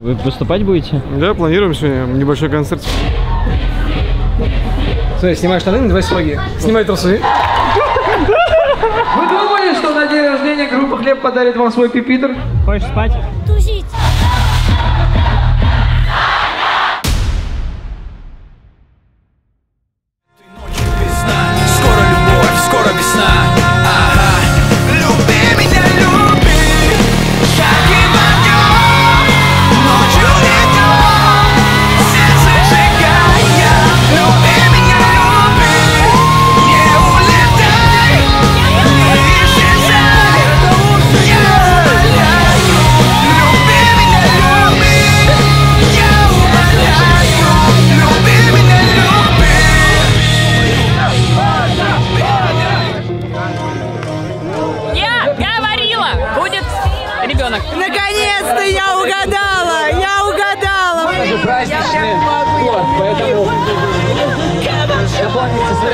Вы выступать будете? Да, планируем сегодня небольшой концерт. Смотри, снимай штаны, надевай сапоги. Снимай трусы. Вы думали, что на день рождения группа Хлеб подарит вам свой пипитер? Хочешь спать?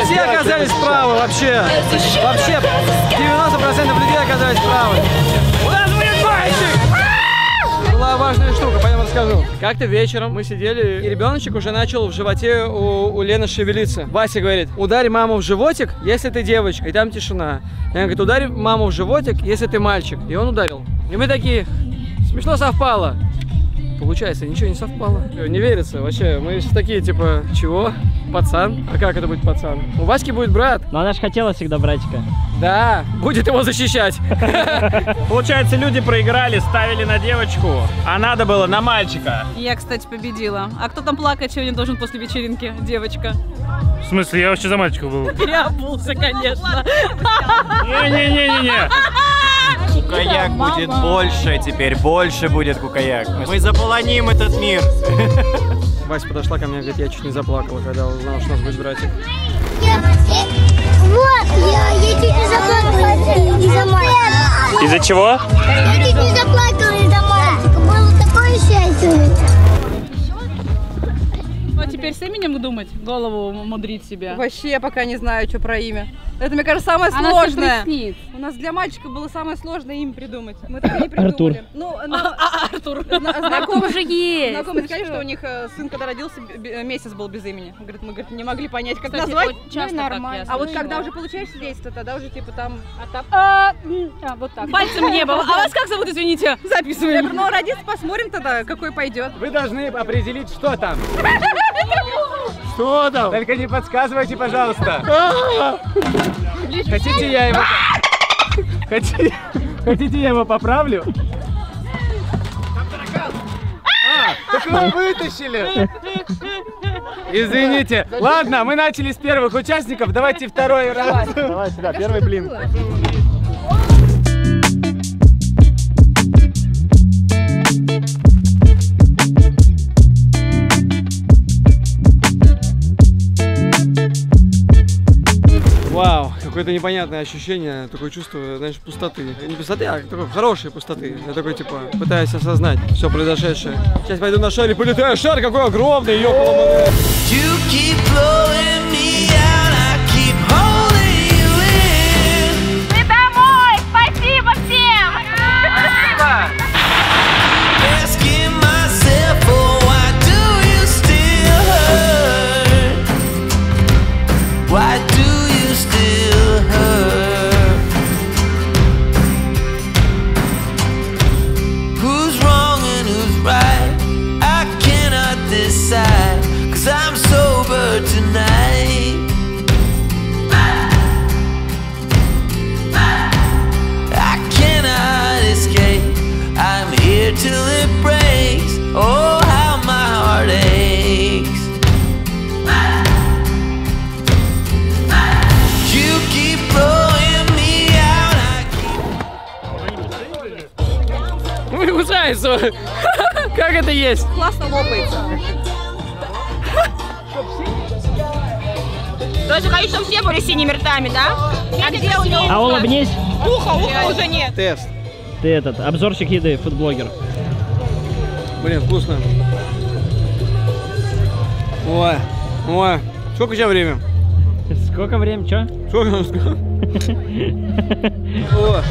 Все оказались правы вообще. Вообще 90% людей оказались правы. У нас будет мальчик! Была важная штука, пойдем расскажу. Как-то вечером мы сидели, и ребеночек уже начал в животе у, у Лены шевелиться. Вася говорит, ударь маму в животик, если ты девочка, и там тишина. Лена говорит, ударь маму в животик, если ты мальчик. И он ударил. И мы такие, смешно совпало. Получается, ничего не совпало. Не верится вообще. Мы все такие, типа, чего? Пацан? А как это будет пацан? У Васьки будет брат. Но она же хотела всегда братика. Да, будет его защищать. Получается, люди проиграли, ставили на девочку, а надо было на мальчика. Я, кстати, победила. А кто там плакать сегодня должен после вечеринки? Девочка. В смысле, я вообще за мальчика был. Переобулся, конечно. Не-не-не-не-не. Кукаяк будет больше теперь, больше будет кукаяк. Мы заполоним этот мир. Вася подошла ко мне и говорит, я чуть не заплакала, когда узнала, что у нас будет братик. Вот, я, я чуть не заплакала из-за мальчика. Из-за чего? Я чуть не заплакала из-за мальчика. Было такое счастье. Ну, а теперь с именем думать, голову мудрить себя. Вообще, я пока не знаю, что про имя. Это, мне кажется, самое Она сложное. приснит. У нас для мальчика было самое сложное имя придумать. Мы так и не придумали. Артур. Ну, на- Артур. зна- Артур знакомые, же есть. знакомые сказали, что у них э, сын, когда родился, месяц был без имени. Говорит, мы говорит, не могли понять, как Кстати, назвать. вот часто Ну так нормально. я А вот когда уже получаешь свидетельство, тогда уже типа там... А, вот так. Пальцем в небо. А вас как зовут, извините? Записываем. Ну родится, посмотрим тогда, какой пойдет. Вы должны определить, что там. Что там? Только не подсказывайте, пожалуйста. Хотите я его... Хотите, хотите я его поправлю? А, так вытащили. Извините. Ладно, мы начали с первых участников. Давайте второй раз. Давай сюда, первый блин. Какое-то непонятное ощущение, такое чувство, знаешь, пустоты. Не пустоты, а такой хорошей пустоты. Я такой, типа, пытаюсь осознать все произошедшее. Сейчас пойду на шаре, полетаю. Шар какой огромный, ёпала кусается. Как это есть? Классно лопается. То есть хочу, чтобы все были синими ртами, да? А где у него? А улыбнись. Ухо, ухо уже нет. Тест. Ты этот, обзорщик еды, фудблогер. Блин, вкусно. Ой, ой. Сколько сейчас время? Сколько времени, чё? Сколько? О,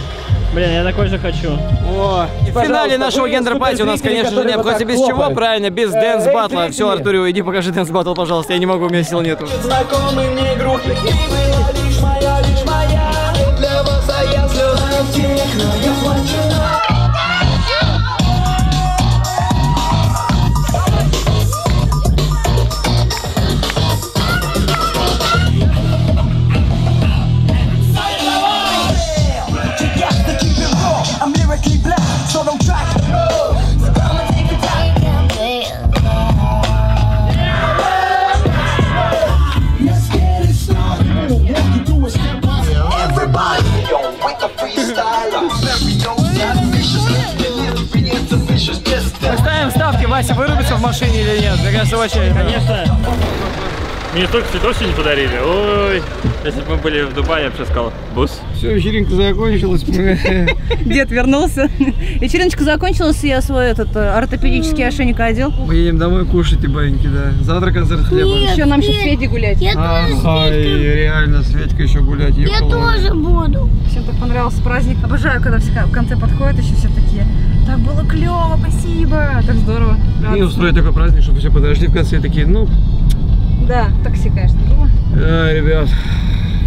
Блин, я такой же хочу. О, и в финале нашего гендер-пати у нас, конечно же, не обходится без чего, правильно? Без dance баттла. Все, Артурио, иди покажи dance баттл, пожалуйста. Я не могу, у меня сил нету. Знакомый мне лишь моя, лишь моя Для вас, а я слезы в тех, но я плачу Мне столько цветов сегодня подарили. Ой, если бы мы были в Дубае, я бы сейчас сказал, бус. Все, вечеринка закончилась. Дед вернулся. Вечериночка закончилась, и я свой этот э, ортопедический ошейник одел. Мы едем домой кушать, бабеньки, да. Завтра концерт хлеба. Еще нам сейчас Феди гулять. Я тоже Ай, реально, Светка еще гулять Я тоже буду. Всем так понравился праздник. Обожаю, когда все в конце подходят еще все такие. Так было клево, спасибо. Так здорово. И устроить такой праздник, чтобы все подошли в конце такие, ну, Да, такси, конечно, было. а, ребят,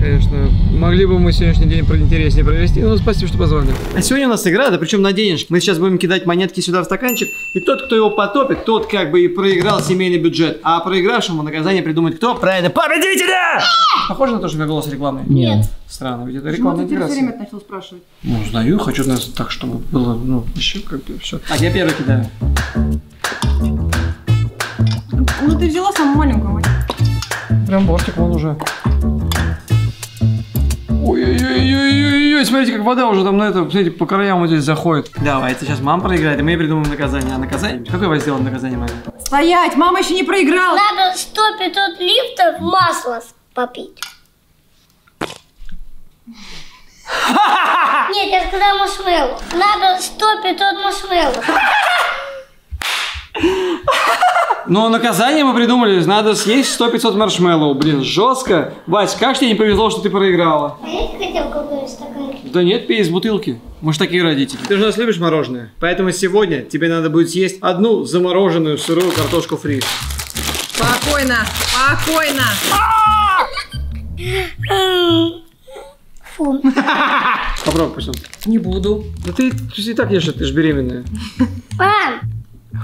конечно, могли бы мы сегодняшний день про- интереснее провести, но спасибо, что позвали. А сегодня у нас игра, да причем на денежки. Мы сейчас будем кидать монетки сюда в стаканчик, и тот, кто его потопит, тот как бы и проиграл семейный бюджет. А проигравшему наказание придумает кто? Правильно, победителя! Похоже на то, что у меня голос рекламный? Нет. Странно, ведь это рекламная интеграция. начал спрашивать? Ну, знаю, хочу нас так, чтобы было, ну, еще как бы все. Так, я первый кидаю. Ну ты взяла самую маленькую. Прям бортик вон уже. Ой-ой-ой-ой-ой, смотрите, как вода уже там на это, смотрите, по краям вот здесь заходит. Давайте, сейчас мама проиграет, и мы ей придумаем наказание. А наказание? Какое вы сделаем наказание маме? Стоять, мама еще не проиграла. Надо 100-500 лифтов масла с- попить. Нет, я сказала маршмеллоу. Надо 100-500 маршмеллоу. Ну, наказание мы придумали, надо съесть 100-500 маршмеллоу. Блин, жестко. Вась, как ж тебе не повезло, что ты проиграла? А я хотел какой-нибудь стаканчик. Да нет, пей из бутылки. Мы ж такие родители. Ты же нас любишь мороженое. Поэтому сегодня тебе надо будет съесть одну замороженную сырую картошку фри. Спокойно, спокойно. Фу. Попробуй, пожалуйста. Не буду. Да ты, ты и так ешь, ты же беременная. Мам,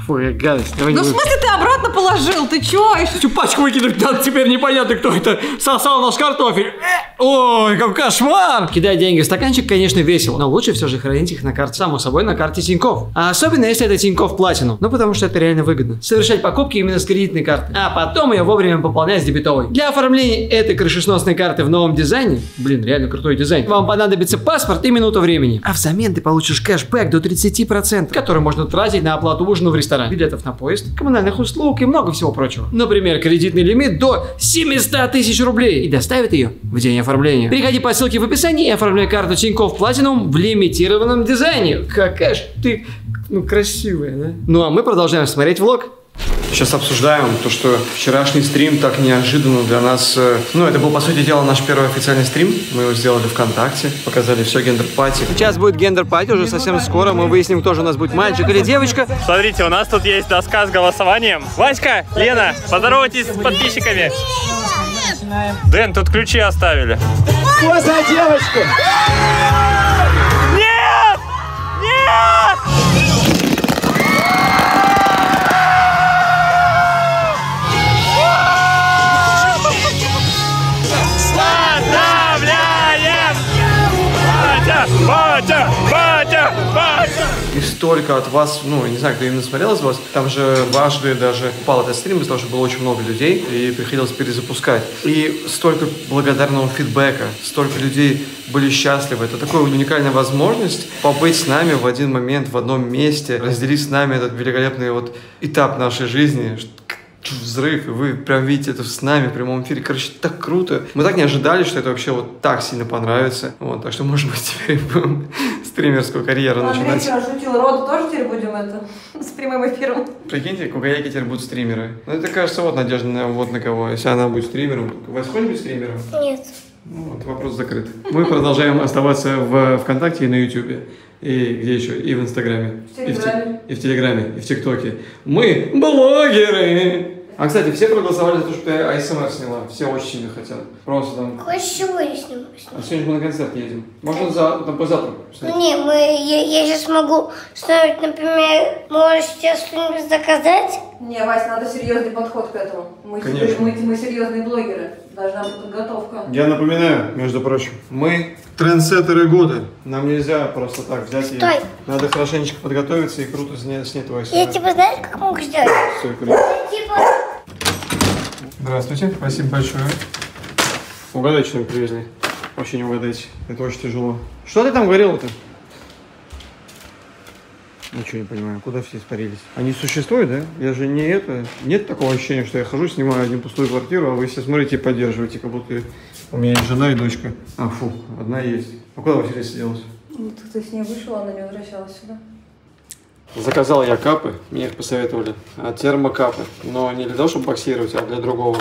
Фу, гадость. Давай Ну в смысле ты обратно положил? Ты чё? Всю пачку выкинуть надо, теперь непонятно, кто это сосал наш картофель. Э, Ой, как кошмар! Кидать деньги в стаканчик, конечно, весело, но лучше все же хранить их на карте, само собой, на карте Тинькофф. А особенно, если это Тинькофф Платину. Ну, потому что это реально выгодно. Совершать покупки именно с кредитной карты, а потом ее вовремя пополнять с дебетовой. Для оформления этой крышесносной карты в новом дизайне, блин, реально крутой дизайн, вам понадобится паспорт и минута времени. А взамен ты получишь кэшбэк до 30%, который можно тратить на оплату ужина в ресторане, билетов на поезд, коммунальных услуг и много всего прочего. Например, кредитный лимит до 700 тысяч рублей и доставит ее в день оформления. Переходи по ссылке в описании и оформляй карту Тинькофф Platinum в лимитированном дизайне. Какая ж ты ну, красивая, да? Ну а мы продолжаем смотреть влог. Сейчас обсуждаем то, что вчерашний стрим так неожиданно для нас... э, Ну, это был, по сути дела, наш первый официальный стрим. Мы его сделали ВКонтакте, показали все гендер-пати. Сейчас будет гендер-пати, уже совсем скоро. Мы выясним, кто же у нас будет, мальчик или девочка. Смотрите, у нас тут есть доска с голосованием. Васька, Лена, поздоровайтесь с подписчиками. Дэн, тут ключи оставили. Что за девочка? Нет! Нет! Столько от вас, ну, не знаю, кто именно смотрел из вас, там же дважды даже упал этот стрим того, что было очень много людей, и приходилось перезапускать. И столько благодарного фидбэка, столько людей были счастливы. Это такая уникальная возможность побыть с нами в один момент, в одном месте, разделить с нами этот великолепный вот этап нашей жизни, взрыв, и вы прям видите это с нами в прямом эфире. Короче, так круто. Мы так не ожидали, что это вообще вот так сильно понравится. Вот, так что, может быть, теперь будем стримерскую карьеру начинать. шутил, роду тоже теперь будем это с прямым эфиром. Прикиньте, кукаяки теперь будут стримеры. Ну, это, кажется, вот Надежда, на- вот на кого. Если она будет стримером, Вась хочешь быть стримером? нет. Ну, вот, вопрос закрыт. Мы продолжаем оставаться в ВКонтакте и на Ютубе. И где еще? И в Инстаграме. В Телеграме. И в, и в Телеграме, и в ТикТоке. Мы блогеры! А, кстати, все проголосовали за то, что я АСМР сняла. Все очень сильно хотят. Просто там... Хоть сегодня сниму. А сегодня мы на концерт едем. Можно за, там, позавтра? Ну не, мы, я, я сейчас могу ставить, например, можешь сейчас что-нибудь заказать? Не, Вась, надо серьезный подход к этому. Мы, Конечно. мы, мы серьезные блогеры. Должна быть подготовка. Я напоминаю, между прочим, мы трендсеттеры года. Нам нельзя просто так взять и... Стой. Надо хорошенечко подготовиться и круто снять, снять твой Я типа, знаешь, как могу сделать? Всё, круто. Я, типа, Здравствуйте, спасибо большое. Угадайте, что мы привезли. Вообще не угадайте. Это очень тяжело. Что ты там говорил-то? Ничего не понимаю, куда все испарились? Они существуют, да? Я же не это... Нет такого ощущения, что я хожу, снимаю одну пустую квартиру, а вы все смотрите и поддерживаете, как будто у меня есть жена и дочка. А, фу, одна есть. А куда Василиса делась? Ну, ты, ты с ней вышла, она не возвращалась сюда. Заказал я капы, мне их посоветовали, а, термокапы, но не для того, чтобы боксировать, а для другого.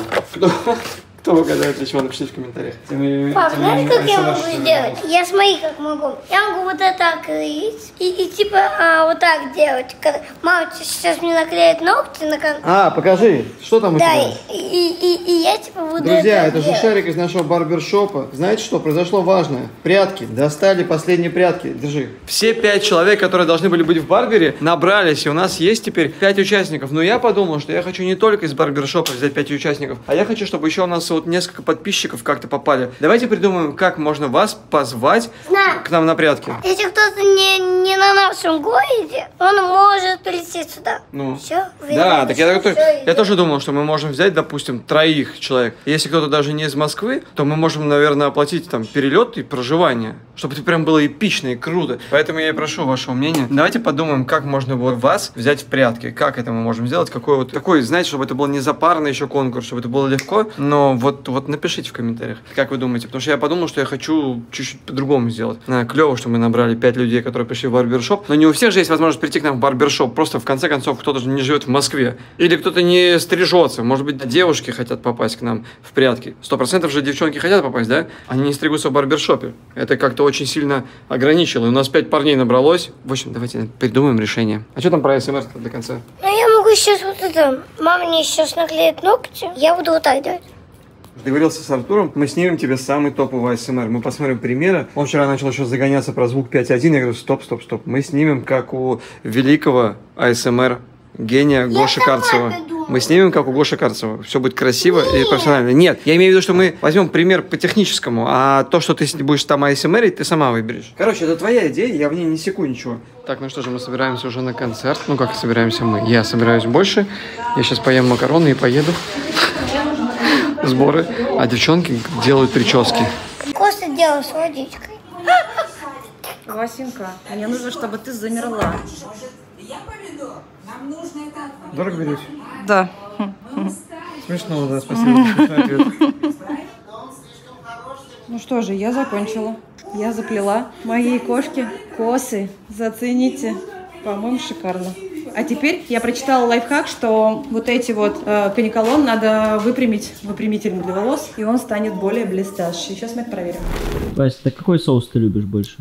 Кто, угадает, для чего, напишите в комментариях. Менее- пап, тем не знаешь, как я могу сделать? Я смотри, как могу. Я могу вот это открыть и, и типа а, вот так делать. Мама сейчас мне наклеит ногти на кон... А, покажи, что там у Да, тебя? и, и, и, и я типа буду Друзья, это это же шарик из нашего барбершопа. Знаете что? Произошло важное. Прятки. Достали последние прятки. Держи. Все пять человек, которые должны были быть в барбере, набрались. И у нас есть теперь пять участников. Но я подумал, что я хочу не только из барбершопа взять пять участников, а я хочу, чтобы еще у нас вот несколько подписчиков как-то попали. Давайте придумаем, как можно вас позвать Знаю. к нам на прятки. Если кто-то не, не на нашем городе, он может прийти сюда. Ну, Все, Да, так я, такой- я тоже думал, что мы можем взять, допустим, троих человек. Если кто-то даже не из Москвы, то мы можем, наверное, оплатить там перелет и проживание, чтобы это прям было эпично и круто. Поэтому я и прошу вашего мнения. Давайте подумаем, как можно вот вас взять в прятки. Как это мы можем сделать? Какой вот такой, знаете, чтобы это был не запарный еще конкурс, чтобы это было легко. Но вот, вот напишите в комментариях, как вы думаете. Потому что я подумал, что я хочу чуть-чуть по-другому сделать. Клево, что мы набрали пять людей, которые пришли в барбершоп. Но не у всех же есть возможность прийти к нам в барбершоп. Просто в конце концов кто-то же не живет в Москве. Или кто-то не стрижется. Может быть, девушки хотят попасть к нам в прятки. Сто процентов же девчонки хотят попасть, да? Они не стригутся в барбершопе. Это как-то очень сильно ограничило. И у нас пять парней набралось. В общем, давайте придумаем решение. А что там про СМР до конца? Ну я могу сейчас вот это. Мама мне сейчас наклеит ногти. Я буду вот так делать. Договорился с Артуром, мы снимем тебе самый топовый АСМР. Мы посмотрим примеры. Он вчера начал еще загоняться про звук 5.1. Я говорю, стоп, стоп, стоп. Мы снимем, как у великого АСМР гения Гоши Карцева. Мы снимем, как у Гоши Карцева. Все будет красиво и профессионально. Нет, я имею в виду, что мы возьмем пример по техническому, а то, что ты будешь там АСМР, ты сама выберешь. Короче, это твоя идея, я в ней не секу ничего. Так, ну что же, мы собираемся уже на концерт. Ну, как собираемся мы? Я собираюсь больше. Я сейчас поем макароны и поеду. Сборы. А девчонки делают прически. Коста делал с водичкой. Васенька, мне нужно, чтобы ты замерла. Дорого берете? Да. Смешно, да, спасибо. Ну что же, я закончила. Я заплела моей кошке косы. Зацените. По-моему, шикарно. А теперь я прочитала лайфхак, что вот эти вот э, каниколон надо выпрямить выпрямителем для волос, и он станет более блестящий. Сейчас мы это проверим. Вася, так какой соус ты любишь больше?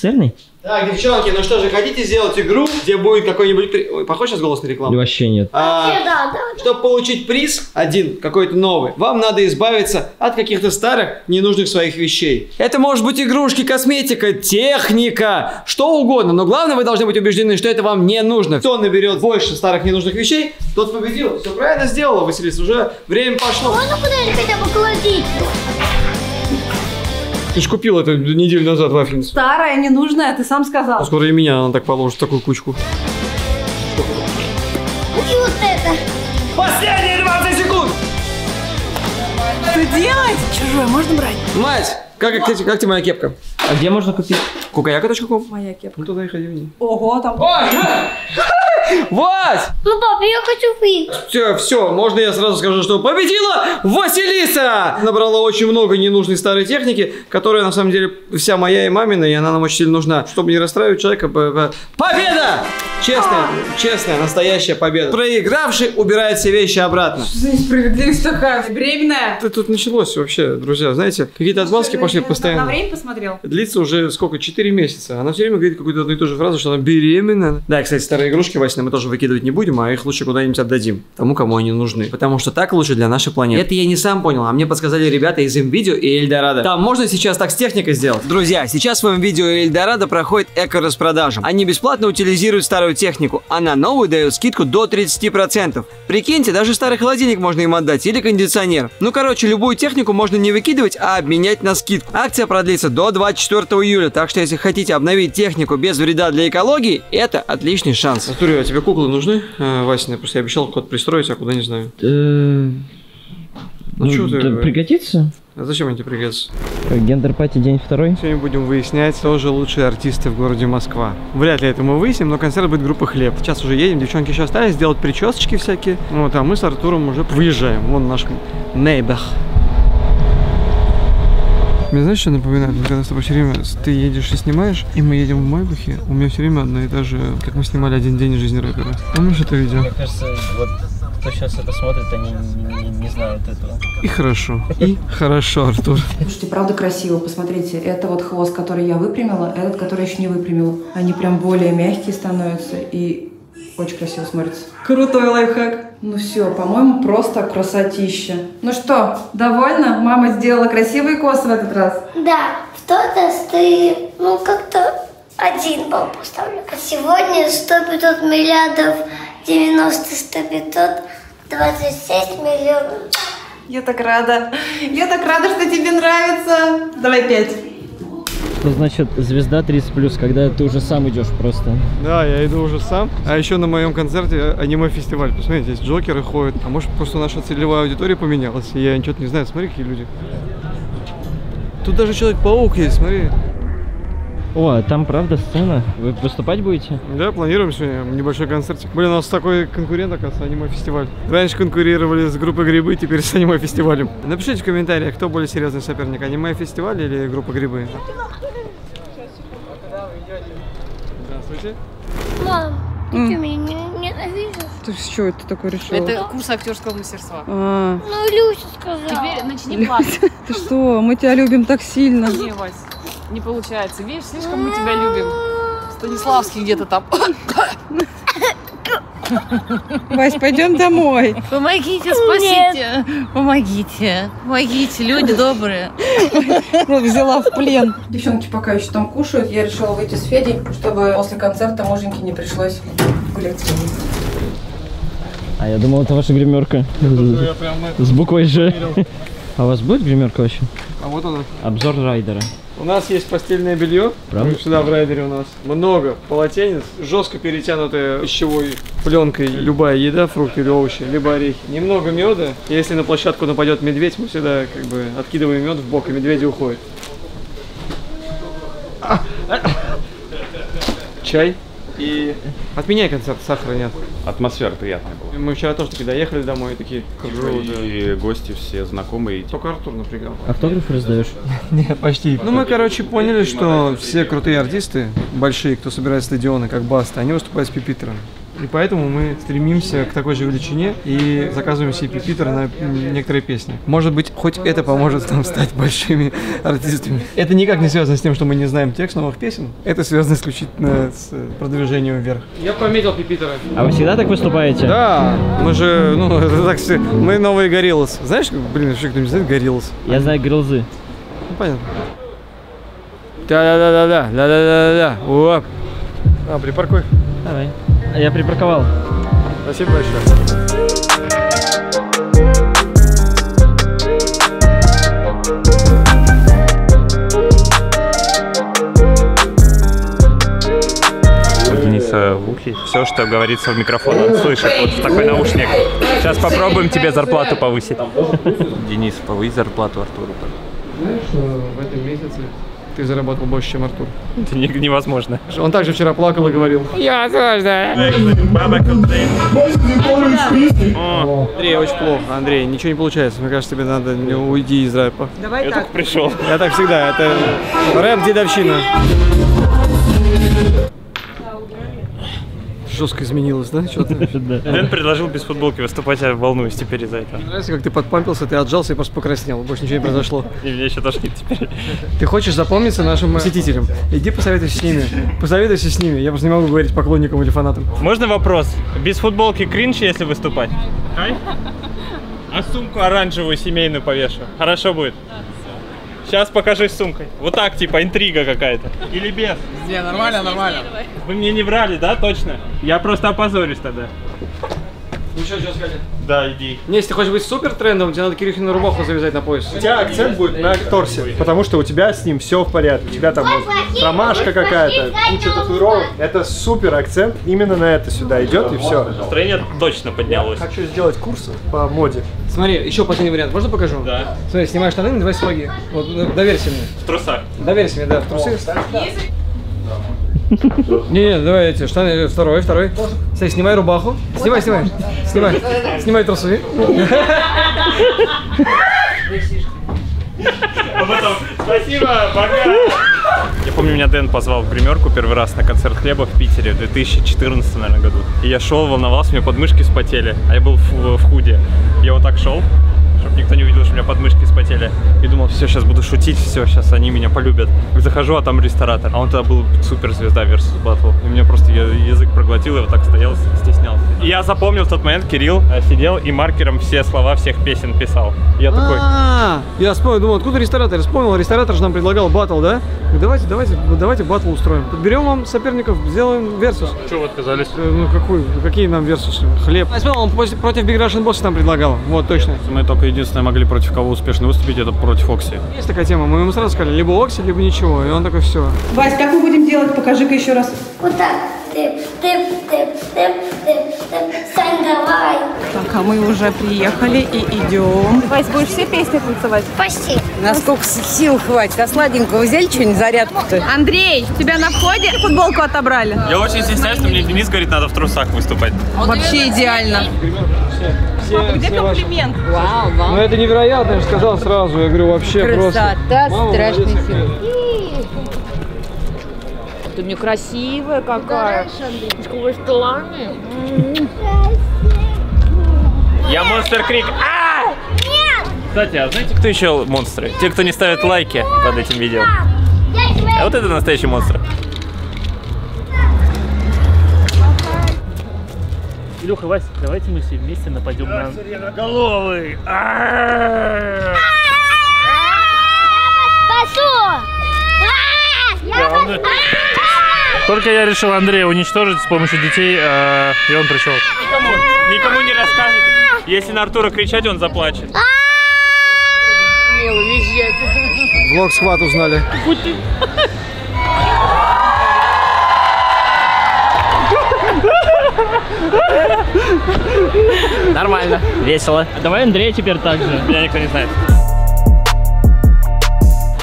Сырный? Так, девчонки, ну что же, хотите сделать игру, где будет какой-нибудь... при- Ой, похож сейчас голос на рекламу? вообще нет? А, Да, да. Чтобы получить приз, один, какой-то новый, вам надо избавиться от каких-то старых, ненужных своих вещей. Это может быть игрушки, косметика, техника, что угодно. Но главное, вы должны быть убеждены, что это вам не нужно. Кто наберет больше старых ненужных вещей, тот победил. Все правильно сделала, Василиса, уже время пошло. Можно куда-нибудь хотя бы кладить? Ты же купил это неделю назад вафельницу. Старая, ненужная, ты сам сказал. А скоро и меня она так положит в такую кучку. И вот это. Последние 20 секунд! Что делать? Чужое можно брать? Мать, как, как, как тебе моя кепка? А где можно купить? Кукаяка.ком? Моя кепка. Ну туда и ходи в ней. Ого, там... Вась! Ну, пап, я хочу выиграть. Все, все, можно я сразу скажу, что победила Василиса! Набрала очень много ненужной старой техники, которая на самом деле вся моя и мамина, и она нам очень сильно нужна. Чтобы не расстраивать человека, победа! Честная, честная, настоящая победа. Проигравший убирает все вещи обратно. За несправедливость такая. Беременная. Это тут началось вообще, друзья, знаете, какие-то отмазки пошли На постоянно. время посмотрел? Длится уже сколько? 4 месяца. Она все время говорит какую-то одну и ту же фразу, что она беременна. Да, кстати, старые игрушки, Васина, мы тоже выкидывать не будем, а их лучше куда-нибудь отдадим. Тому, кому они нужны. Потому что так лучше для нашей планеты. Это я не сам понял, а мне подсказали ребята из Видео и Эльдорадо. Там можно сейчас так с техникой сделать? Друзья, сейчас в видео Эльдорадо проходит эко-распродажа. Они бесплатно утилизируют старую технику, а на новую дают скидку до 30%. Прикиньте, даже старый холодильник можно им отдать или кондиционер. Ну, короче, любую технику можно не выкидывать, а обменять на скидку. Акция продлится до 24 июля, так что если хотите обновить технику без вреда для экологии, это отличный шанс. Артур, а тебе куклы нужны? Э, Васина, просто я обещал куда пристроить, а куда не знаю. Ну, чё ты, Пригодится? А зачем они тебе пригодятся? Гендер-пати день второй. Сегодня будем выяснять, кто же лучшие артисты в городе Москва. Вряд ли это мы выясним, но концерт будет группа Хлеб. Сейчас уже едем, девчонки еще остались, делать причесочки всякие. Вот, а мы с Артуром уже выезжаем. Вон наш Майбах. Мне знаешь, что напоминает? Вот когда с тобой все время ты едешь и снимаешь, и мы едем в Майбахе, у меня все время одно и то же, как мы снимали один день жизни рэпера. Помнишь это видео? Мне кажется, вот кто сейчас это смотрит, они не, не- знают этого. И хорошо. И хорошо, Артур. Слушайте, правда красиво, посмотрите. Это вот хвост, который я выпрямила, этот, который еще не выпрямила. Они прям более мягкие становятся и очень красиво смотрятся. Крутой лайфхак. Ну все, по-моему, просто красотища. Ну что, довольна? Мама сделала красивые косы в этот раз. Да, в тот раз ты, ну, как-то один балл поставлю. А сегодня 100-500 миллиардов, 90-100-500, 26 миллионов. Я так рада. Я так рада, что тебе нравится. Давай пять. Что значит звезда 30 плюс, когда ты уже сам идешь просто? Да, я иду уже сам. А еще на моем концерте аниме-фестиваль. Посмотрите, здесь Джокеры ходят. А может просто наша целевая аудитория поменялась? Я ничего не знаю. Смотри, какие люди. Тут даже Человек-паук есть, смотри. О, а там правда сцена? Вы выступать будете? Да, планируем сегодня небольшой концертик. Блин, у нас такой конкурент, оказывается, аниме-фестиваль. Раньше конкурировали с группой Грибы, теперь с аниме-фестивалем. Напишите в комментариях, кто более серьезный соперник, аниме-фестиваль или группа Грибы. Здравствуйте. Мам, ты М. что, меня не- ненавидишь? Ты что это такое решила? Это курс актерского мастерства. А, Ну, Люся сказала. Теперь начни плакать. ты что, мы тебя любим так сильно. Не, Вась, не получается. Видишь, слишком мы тебя любим. Станиславский где-то там. Вась, пойдем домой. Помогите, спасите. Помогите. Помогите, люди добрые. Ну, взяла в плен. Девчонки пока еще там кушают. Я решила выйти с Федей, чтобы после концерта муженьке не пришлось гулять. А я думал, это ваша гримерка. С буквой Ж. А у вас будет гримерка вообще? А вот она. Обзор райдера. У нас есть постельное белье. Правда? Сюда в райдере у нас много полотенец, жестко перетянутая пищевой пленкой любая еда, фрукты или овощи, либо орехи. Немного меда. Если на площадку нападет медведь, мы всегда как бы откидываем мед в бок, и медведи уходят. А, а. Чай. И отменяй концерт, сахара нет. Атмосфера приятная была. Мы вчера тоже таки доехали домой и такие круто. И гости все знакомые. Только Артур напрягал. Автограф раздаешь? Не, почти. Ну, мы, короче, поняли, что все крутые артисты, большие, кто собирает стадионы, как Баста, они выступают с пипитером. И поэтому мы стремимся к такой же величине и заказываем себе пипитер на некоторые песни. Может быть, хоть это поможет нам стать большими артистами. Это никак не связано с тем, что мы не знаем текст новых песен. Это связано исключительно с продвижением вверх. Я пометил пипитера. А вы всегда так выступаете? Да, мы же, ну, это так все, мы новые Гориллас. Знаешь, блин, вообще кто-нибудь знает Гориллас? Я знаю грилзы. Ну, понятно. Да-да-да-да-да, да-да-да-да, оп. А, припаркуй. Давай. Я припарковал. Спасибо большое. У Дениса в ухе. Все, что говорится в микрофон, он слышит. Вот в такой наушник. Сейчас попробуем тебе зарплату повысить. Денис, повысь зарплату Артуру. Знаешь, что в этом месяце ты заработал больше, чем Артур. Это не- невозможно. Он также вчера плакал и говорил. Я тоже. Андрей, очень плохо. Андрей, ничего не получается. Мне кажется, тебе надо не уйти из рэпа. Давай Я так. только пришел. Я так всегда. Это рэп Жестко изменилось, да? Дэн предложил без футболки выступать, я волнуюсь теперь из-за этого. Нравится, как ты подпампился, ты отжался и просто покраснел. Больше ничего не произошло. И меня еще тошнит теперь. Ты хочешь запомниться нашим посетителям? Иди посоветуйся с ними. Посоветуйся с ними. Я просто не могу говорить поклонникам или фанатам. Можно вопрос? Без футболки кринж, если выступать? А сумку оранжевую семейную повешу? Хорошо будет? Сейчас покажи с сумкой. Вот так, типа, интрига какая-то. Или без? Не, нормально, нормально. Вы мне не врали, да, точно? Я просто опозорюсь тогда. Ну что, что сказать? Да, иди. Не, если ты хочешь быть супер трендом, тебе надо Кирюхину рубаху завязать на пояс. У тебя акцент будет на торсе, потому что у тебя с ним все в порядке. У тебя там вот промашка какая-то, куча татуировок. Это супер акцент, именно на это сюда идет и все. Настроение точно поднялось. Хочу сделать курс по моде. Смотри, еще последний вариант. Можно покажу? Да. Смотри, снимаешь штаны, надевай сапоги. Вот, ну, доверься мне. В трусах. Доверься мне, да, в трусы. Не, не, давай эти штаны, второй, второй. Смотри, снимай рубаху. Снимай, снимай. Снимай. Снимай трусы. Спасибо, пока. Я помню, меня Дэн позвал в гримерку первый раз на концерт хлеба в Питере в 2014, наверное, году. И я шел, волновался, меня подмышки вспотели, а я был в, в худе. Я вот так шел, чтобы никто не увидел, что у меня подмышки вспотели. И думал, все, сейчас буду шутить, все, сейчас они меня полюбят. И захожу, а там ресторатор. А он тогда был суперзвезда versus Battle. И меня просто я- язык проглотил, и вот так стоял, стеснялся. И я запомнил в тот момент, Кирилл сидел и маркером все слова всех песен писал. Я такой... А, я вспомнил, думал, откуда ресторатор? Я вспомнил, ресторатор же нам предлагал батл, да? Давайте, давайте, давайте батл устроим. Подберем вам соперников, сделаем версус. Чего вы отказались? Э, Ну какой, какие нам версусы? Хлеб. Я вспомнил, он против Big Russian Boss нам предлагал. Вот, точно. Мы только единственное могли против кого успешно выступить, это против Окси. Есть такая тема, мы ему сразу сказали, либо Окси, либо ничего. И он такой, все. Вась, как мы будем делать? Покажи-ка еще раз. Вот так. Тып, тып, тып, тып, тып, тып. Сань, давай. Так, а мы уже приехали и идем. Вась, будешь все песни танцевать? Почти. Насколько сил хватит? А сладенького взяли что-нибудь, зарядку-то? Андрей, тебя на входе футболку отобрали. Я очень стесняюсь, что мне Денис говорит, надо в трусах выступать. Вообще идеально. Все, Где все ваши- комплимент? Вау, Ну это невероятно, я же сказал сразу. Я говорю, вообще просто. Красота страшный молодец. Ты мне красивая какая. С какой штанами. Я Монстр Крик. А! Кстати, а знаете, кто еще монстры? Те, кто не ставит лайки под этим видео. А вот это настоящий монстр. Илюха, Вась, давайте мы все вместе нападем на... Головы! Только я решил Андрея уничтожить с помощью детей, э, и он пришел. Никому, никому не расскажете. Если на Артура кричать, он заплачет. Мило визжать. Влог схват узнали. Нормально. Весело. Давай Андрея теперь так же. Меня никто не знает.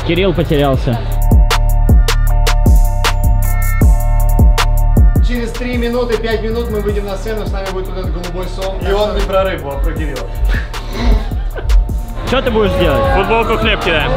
Кирилл потерялся. 3 минуты, 5 минут мы выйдем на сцену, с нами будет вот этот голубой сон. И он не про рыбу, а про Кирилла. Что ты будешь делать? Футболку хлеб кидаем.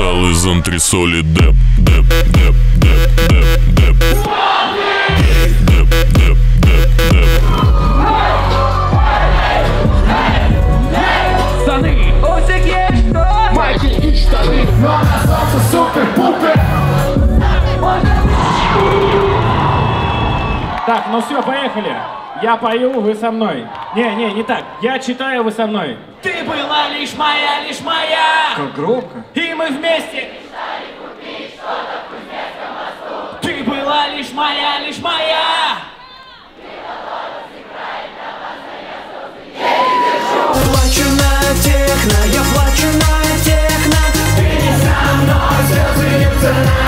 Достал из антресоли деп, деп, деп, деп, деп, деп. Деп, деп, деп, деп. Пацаны, у всех есть что? Майки и штаны, но остался супер-пупер. Так, ну все, поехали. Я пою, вы со мной. Не, не, не так. Я читаю, вы со мной. Ты была лишь моя, лишь моя. Как громко. И мы вместе. Ты была лишь моя, лишь моя. Плачу на техно, я плачу на техно Ты не со мной, слезы льются на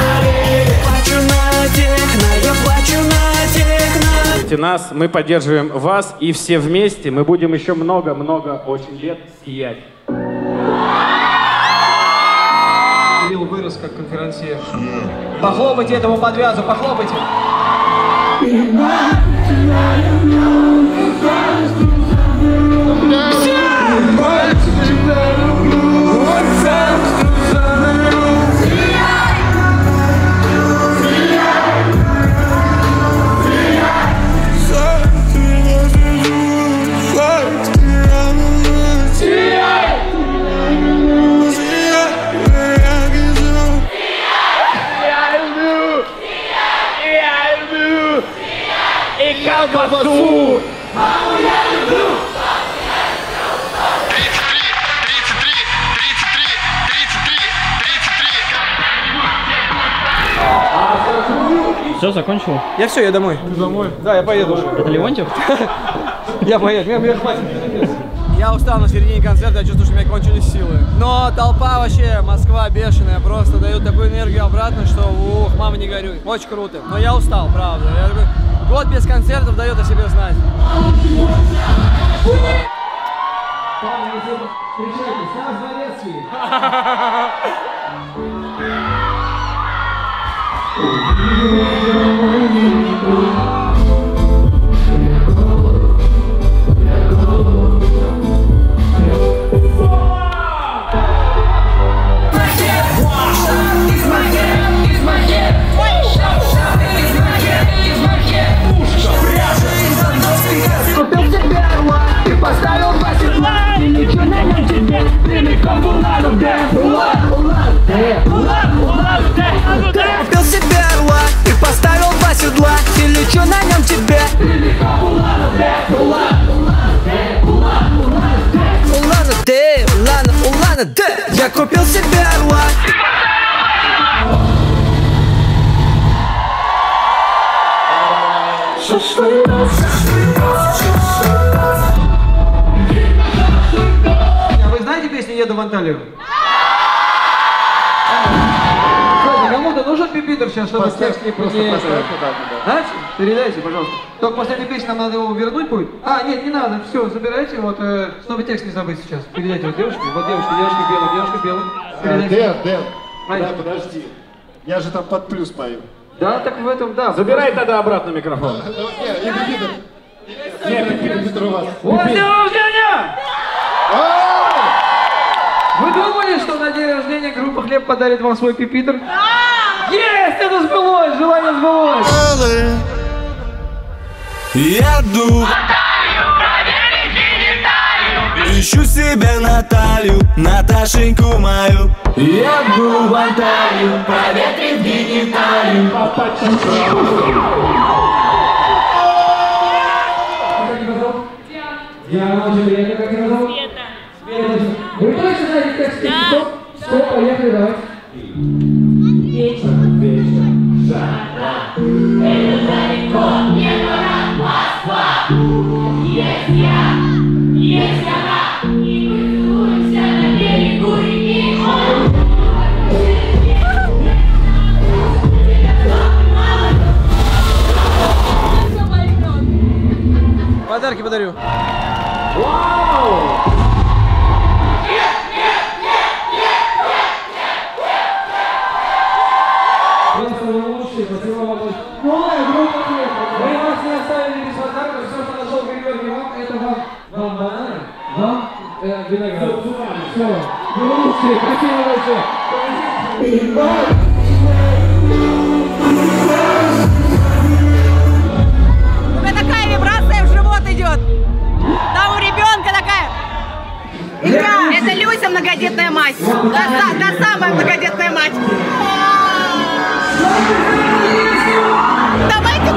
Плачу на техно, я плачу на техно Нас, мы поддерживаем вас, и все вместе мы будем еще много-много очень лет сиять. Вырос как конферансье. Похлопайте этому подвязу, похлопайте. И колбасу! Все, закончил? Я все, я домой. Ты домой? Да, я поеду уже. Это Леонтьев? Я поеду, мне хватит. Я устал на середине концерта, я чувствую, что у меня кончились силы. Но толпа вообще, Москва бешеная, просто дают такую энергию обратно, что ух, мама не горюй. Очень круто. Но я устал, правда. Я такой, год без концертов дает о себе знать. Купил Купил себе орла и поставил два седла И лечу на нем тебе Я купил себе орла А песню «Еду в Анталию»? Кому-то нужен пипитер сейчас, чтобы Поставь, текст не просто не вот, да. Передайте, пожалуйста. Только последняя песня, нам надо его вернуть будет. А, нет, не надо, все, забирайте, вот, э, чтобы текст не забыть сейчас. Передайте вот девушке, вот девушка, девушка белая, девушка белая. Э, Передайте. Дэн, Дэн, да, подожди. Я же там под плюс пою. Да, так в этом, да. Забирай тогда обратно микрофон. Не, не Пипитер. Не, Пипитер у вас. Вот день рождения! Вы думали, что на день рождения группа Хлеб подарит вам свой пипитер? Есть! Это сбылось! Желание сбылось! Еду Ищу себе Наталью, Наташеньку мою Еду в Анталию, проветрить гениталию Я очень приятно, как тебя зовут? Текст песни? Стоп, стоп, поехали, давайте. Вечер, вечер, жара, это далеко, не пора, Москва. Есть я, есть она, и мы целуемся на берегу реки. Подарки подарю. Вау! Просто вы лучшие, спасибо вам большое. Новая группа «Хлеб». Мы вас не оставили без подарка, все, что нашел Григорий вам, это вам, вам бананы, вам э, виноград. Все, вы лучшие, спасибо большое. У меня такая вибрация в живот идет. Там у ребенка такая. Илья, это Люся многодетная мать. Да, самая многодетная мать. Давайте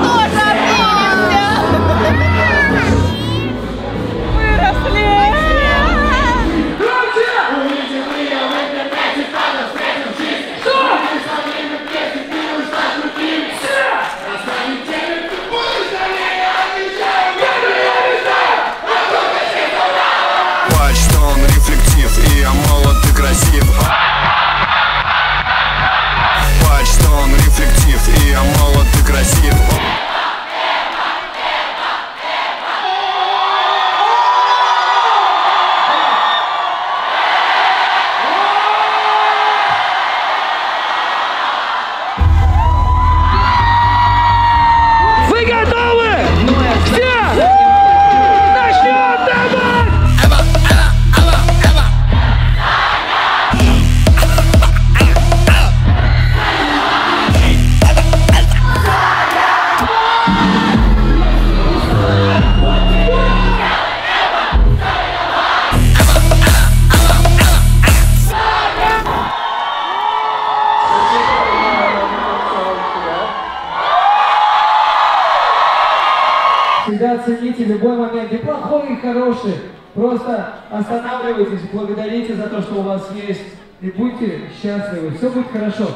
оцените любой момент, и плохой, и хороший. Просто останавливайтесь, благодарите за то, что у вас есть, и будьте счастливы. Все будет хорошо.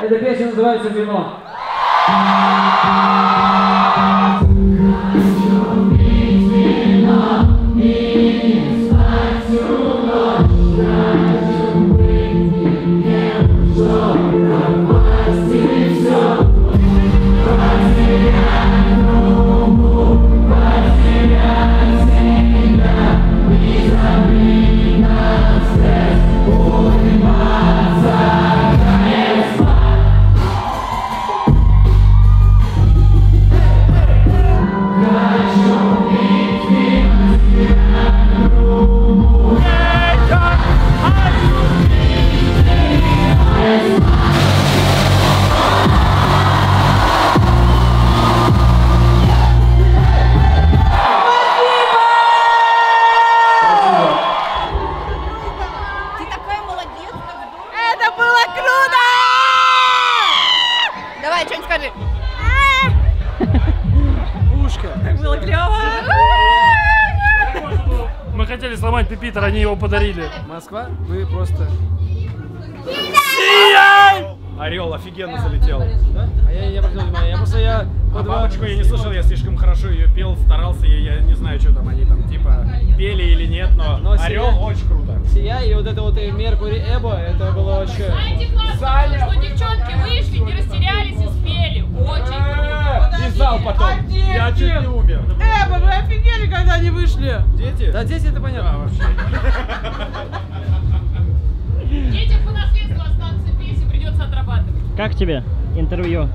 Эта песня называется «Вино». Подарили. Москва, вы просто... Орел офигенно залетел. Да? А я не обратил внимания. Я просто я... А бабочку я не слышал, я слишком хорошо ее пел, очень круто. Сия и вот это вот Меркури Эбо, это было вообще... Знаете, классно, что девчонки вышли, не растерялись и спели. Очень круто. И зал потом. Я чуть не умер. Эба, вы офигели, когда они вышли. Дети? Да, дети это понятно. вообще. Детям по наследству останутся песни, придется отрабатывать. Как тебе интервью?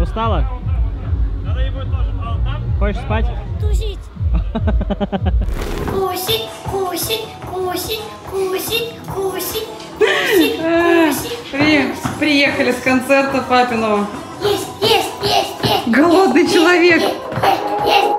Устала? Хочешь спать? Тусить. Кусить, кусить, кусить, кусить, кусить, кусить, кусить. При- приехали с концерта папиного. Есть, есть, есть, есть. Голодный человек. Есть, есть.